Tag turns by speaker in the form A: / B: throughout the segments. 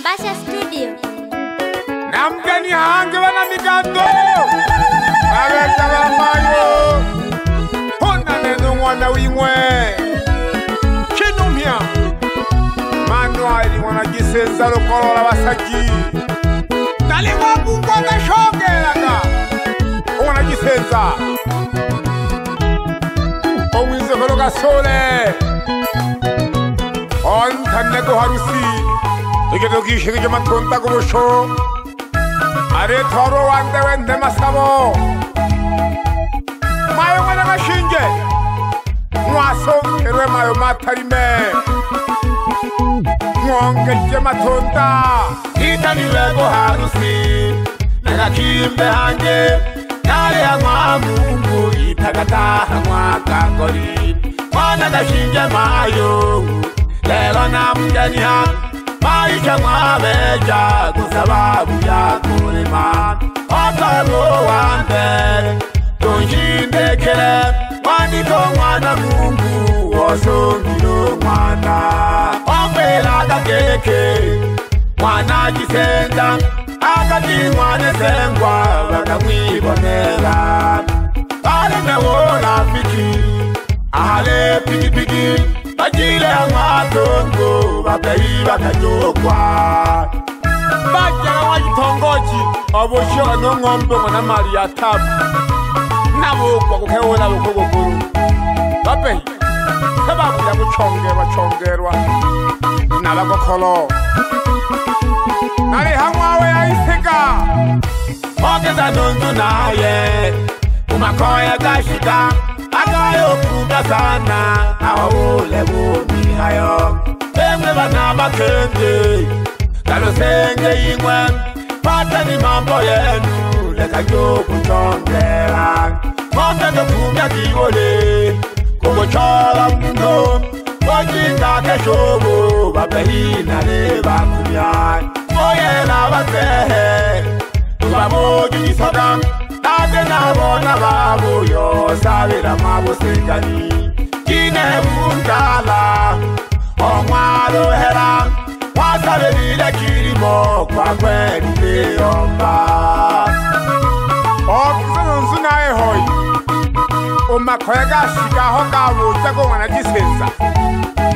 A: mbasha studio namkeni hange vana mikando aveta vamayo ponaneno n'wana wimwe chinumya manuali n'wana chisenza lokolola vasaji talingwakungwaka xokelaka un'wana chisenza omwizevelo ka sole 원 단내도 하루씨 이게 너기 시리게만 돈 따고 보쇼 아래 더러 안돼 웬내 마사모 마용하나가 신게 와서 괴로에 마요 마타리메 원글제마 돈다 이탄이라고 하루씨 내가 김배 한게 kale angwa mungu itakata angwa kakori mwana kashinja mayo lelo na mgeni ha maisha mwaveja ku sababu ya kulima otalo wande tonjindekele mwandiko mwana mungu wosongilo mwana okwelaga keke mwana chisenda akati mwane sengwa vakamwibonela balimewo rafiki ahale pikipiki piki. baka kila matongo bataiba kajokwa bajyaga wagitongoji obushiga n'ongombongo n'amali ya tabu nabukwa kukewola bukugukuru bapeyi tebakulya kuchongerwa chongerwa kolo, nali hamwawe yaisika ogeza nunzu naye umakoya gashika yokukazana awawule kumihayo bengwe vana vakende kanosenge yingwe vateni mambo yenu lekanyokutondela mondenokumyakiwole kokocola mundo wacingakeshovo vabehina le vakumya moyela vasehe tuvamojiisoda Onye bona babu yo sabira mabu sikani Kine buntala Onwalo hera Wasabe bile kirimo Kwa kwe kweli te omba Okuzo nzuna ye hoi Umakwega shika hoka wutago wanajisenza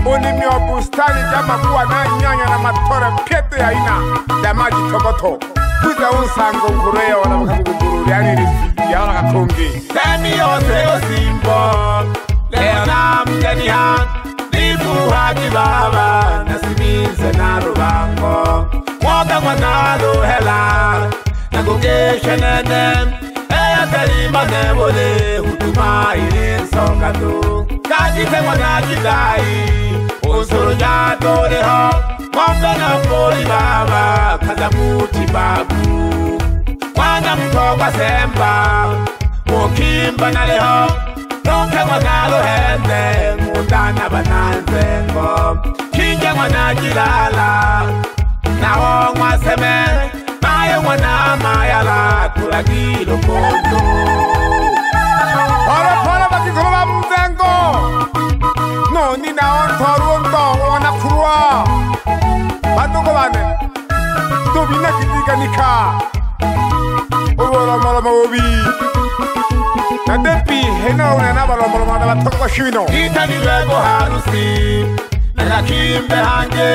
A: Unimi obustani jama kuwa na nyanya na matore pieto ya ina Damaji tokotoko kuza usango kuro yona kuguru yaliri yona kakhongi tani yose yosimbo leona mgeni ha nibuha kibaba nasimize na rubango woga mwana lo hela na kugeshe nene eya kalimba nebole hutuma ili songa tu kajite mwana jidai usuru jato leho kwasana mboli baba kaza kuti babu kwanga mtokwa zemba mukimba naleho loke mwanalo hende mudana bananzengo kinge mwanajilala nawo mwaseme maye mwana mayala tulagilo kondo atokobane tobina kitikanika obola molomo obi nadepi henaonena balomolomada batokobashino itanirwe boharusi nagakimbe hanje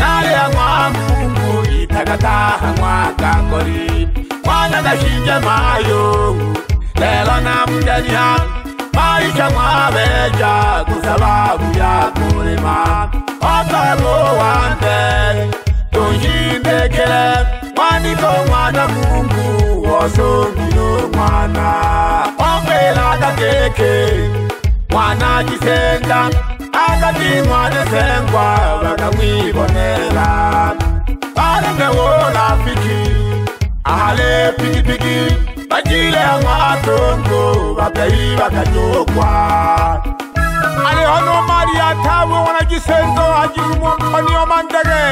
A: naleha mwamungu itagataha mwagakori mwana gashinje mayo lelo namjaniha maisha mwaveja kusababu ya kulima wakago wande tunjindekele mwaniko mwana mungu wosongilo mwana ongela kakeke mwana chisenda akati mwane sengwa vakamwibonela balengewo lafiki ahale pikipiki piki. bajile mwatongo babeyi bakanyokwa ale ono mali atabwe wanajisenzo ajirumwa mpaniyo mandege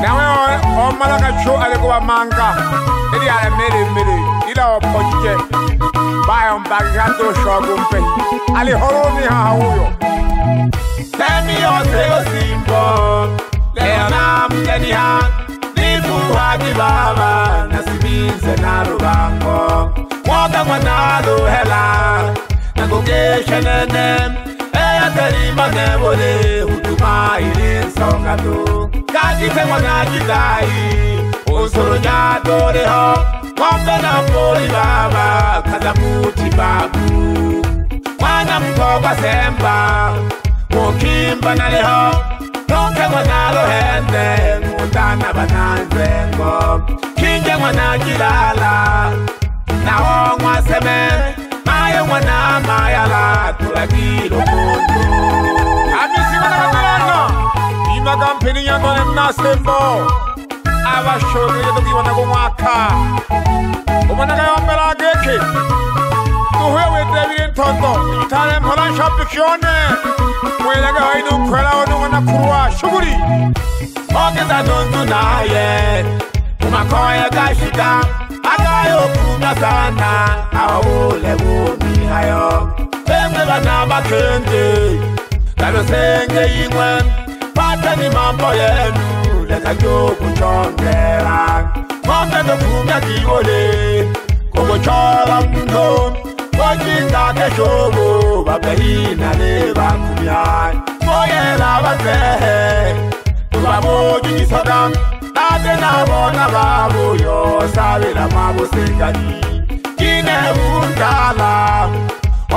A: nawe omala kacho alikuwa manga ili alameremere ila opochike bayo mbagando shogumpe aliholuni hahuyo temi yose yosimbo leo namteniha nifuhaki babana ize narubango wakanwa naluhela nakukeshenene eyatelimane bole utuma ili nsongatu kacifengwanya cidayi usoro nyatoleho kombena mpoli baba kaza kucibabu mwana mkogwa semba mukimba naleho tokengwa nalohende ngutana bananzengo Maye wana kilala Na wongwa seme Maye wana maya la tula kilo kundu Amisi wana mayano Ima kampeni yango emna sembo Awa shori yedo kiwa na kumwaka Umana kaya wambela tuhwe wete vile ntoto Itale mpola shabu kione Mwelege hainu kwela wana kuruwa Shuguri Ogeza dundu na ye makhoya kashika akayokuna sana awule kumihayo bemwe vana vakhende kanosenge yimwe patani mambo yenu lekakyokuchongela mombe nokumya kivole kokuchola mno kocingakeshovo vabehina le vakumya moyela vatehe kuvamojinyisadamu tena bona babuyo sabela mabusikani kine buntala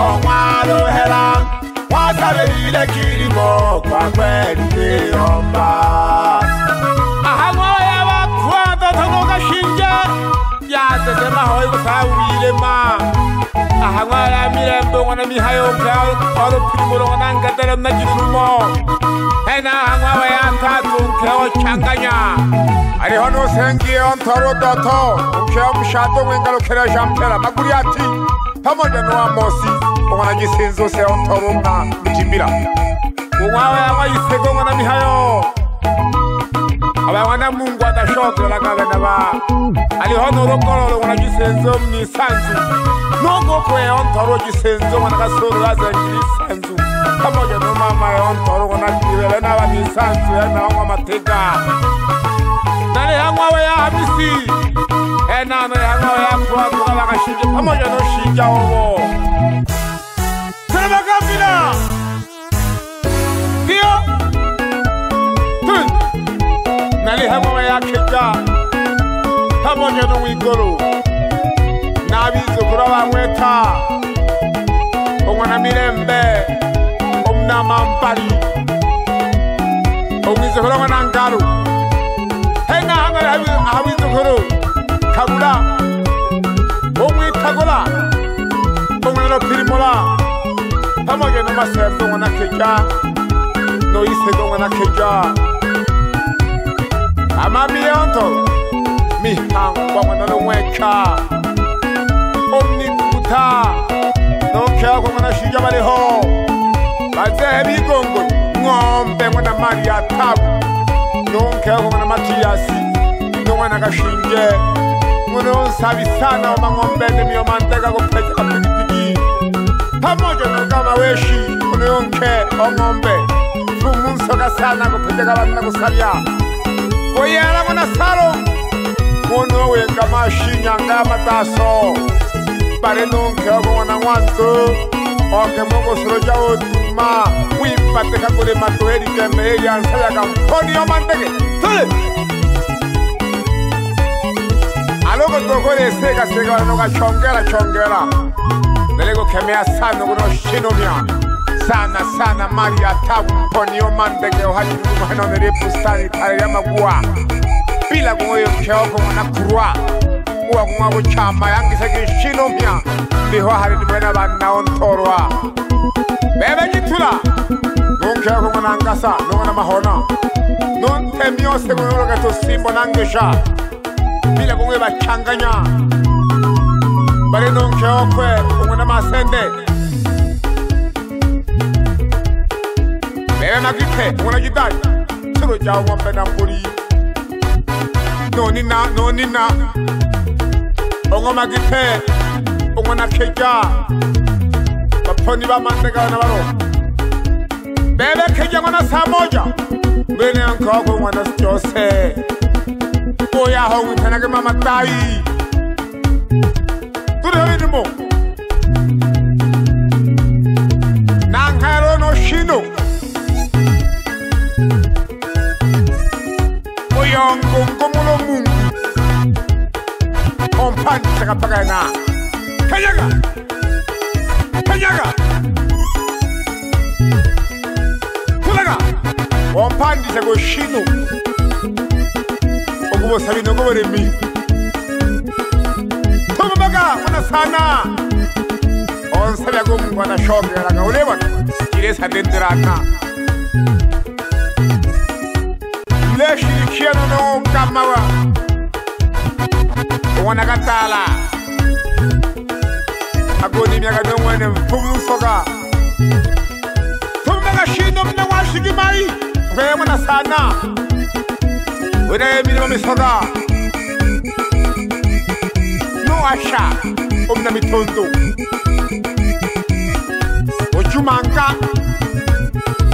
A: omwaluhela wasabelile kilimo kwa kweli ndiomba ahangoya bakwata sa wile ma. hangwara mira mbongwa na mihayo kyao oro pimuro na ngatara na jisumo ena hangwa ya tatu kyao changanya ari hono sengi on toro dotho kyao mshato ngengalo kera shampera maguri ati pamoja no amosi ngwa na jisenzo se on toro na jimira ngwa ya wa yisego na mihayo abawana mungu akashokela kavena va alihonorokololo ona cisenzo misanzu nogoko yaontoro cisenzo ona kasoroaza misanzu pamoja nomama yaontoro ona kile vena va misanzu yanaonga mateka nalihangwawe yahamisi enano lihangwawe yakuatuka vakashinja pamoja noshinja wovo selemakamila ntunye no mwigoro nabizukura bamweta ongwana mirembe omunama mpali omwizukura ngwana ngaru hengahanga ahabwizukuru kabula omwitagula ongwana nopirimula pamogene masefe ongwana keja noyisege ongwana keja amamiyeontoro mihango wa n'wana lon'weka omnikuta nokhela kwa n'wana xinja va leho vadzehe vigongo n'ombe n'wana mari ya thaku nokhela kwa n'wana matiyasi non'wana ka xinje n'wana yo nsavisana wa man'ombene miyo manteka ko pheka pikipiki phamojo nokama wexi n'wana yo nkhe wa n'ombe mfumu nsokasana ko pheteka vanna ko savya voyela n'wana salomo mono wenga mashinya nga mataso pare no nka bona wanto oke mo bosro ja otima wi pate ka kore mato eri ke me e ya sa ya ka podio mantege tule alo ko to kore se ka se ka no ka chongera chongera nele ko kemea sano kuno shino mia sana sana maria tabu ponio mantege o hajiru mahenone repusani tare ya magua kungoyokhyoko ngonakhurwa uwa kungakuchama yangisekishilomya bihwahari nimwena vannaonthorwa bevenyithula nunkhyoko ngonangasa nongonamahona nunthemyose kunolokethusimbo nangisha bila kungoye vachanganya bali nunkhyokhwe ungonamasende bevemakikhe ngonacitai tsulo jawo ngombenambuliyi noni na noni na ongo magiphe ongo na kheja baphoni ba maseka na balo bebe kheja ngona samoja bene ngoko ngona sjose oya hongwe thana ke mama tai tudo ni mo pagana kanyaga kanyaga kulaga wampandisa kweshinu okubosabi nokoboremi tomabaka onasana onsabya kumngwana shokelaga ulewa jiresa dendirana leshi likhiyana nokamawa ngwana ka tala a ko ni miaka ni n'wana mfumo soka mfumo ka xino mina wa xiki mai ngwe ya mwana sana wena ya mina ma mi soka no axa o mina mitonto o cumanka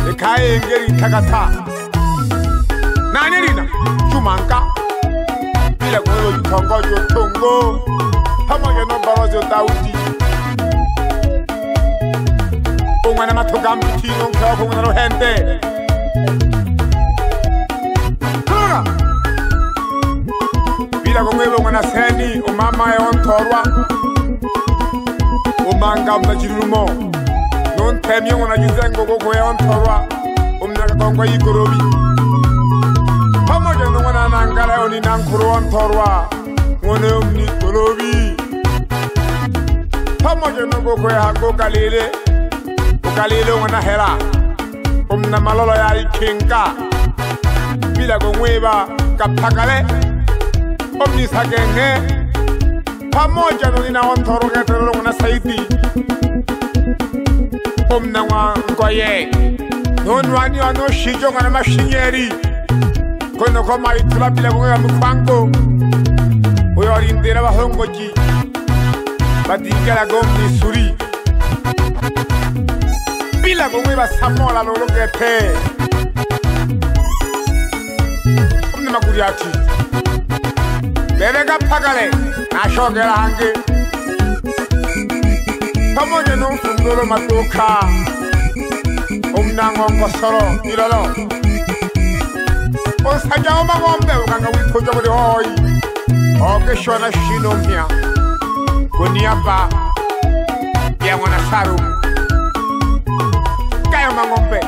A: ekhaye ngeri tlhakatha nani rina cumanka dira kgolo ditlhoko jo tongo ga mokeno baro jo taoti o ngwana mathoka mothino ntlha ya gongwe na lo hente bira kongwe e bongwana seni o mamae o nthorwa o manka bona jirurumo lo nthemi o ngwana jisengo kokgo ya o nthorwa o mnyaka kongwa ikorobi nangala yo ni nankuru wa ntorwa ngone yo mni tolobi tomo je no goko ya hako kalile kalile ngo na hela umna malolo ya ikinka bila go ngweba ka phakale omni sakenge pamo je no ni na wa ntorwa ka tlo ngo na saiti umna wa ngoye Don't run your no shit, you're gonna machine kono ko mari tulabile ko yamu fango oyo arindira abahongoji badigala gombi suri pila lo bila gomwe basamola lologete omne maguri ati bebega pagale nashogera hange pamoja nomfundolo maduka omnangongosoro ilolo osanyawo makombe okanga wipfunza kuti hoyi okeshona shino mya kuniyapa yangwana sarum kayo mangombe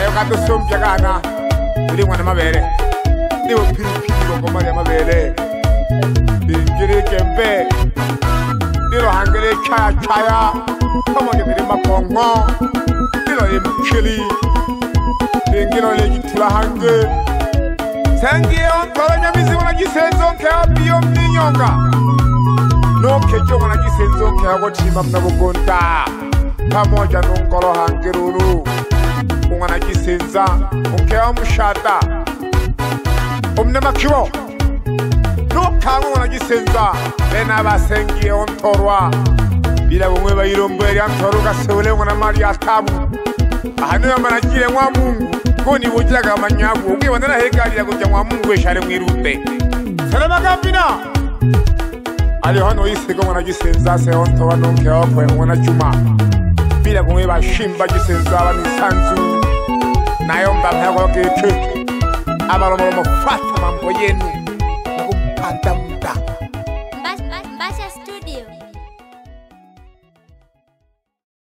A: ayo kandosomjakana uli ngwana mabele niwo phiriphiri wangomali ya mabele ndingilikembe ndilohangile chayachaya omonibili mabongo ndilo limkhili ndingilo lichitulahangile sengiye otwaranyamizigo nagisenzoke abiyo mninyonga nokejongo nagisenzoke agotimba buna bugunta pamoja nonkolo hangeruru unga nagisenza oke amushata omune makibo nokange ngo nagisenza bena basengiye ontorwa bira bomwe bairombo eri antoro gasebule ngo namari atabu aha niwe mba nagire ngwa mungu koni wotilaga manyago ke wanana hekalila kuja mwa mungu eshale mwirute salama kapina alihano isiko ngona chisenza seonto wanonke wakwe ngona chuma pila kumwe bashimba chisenza banisanzu nayo mbapha kwa kechu abalomo mafata mambo yenu kupanda mbapha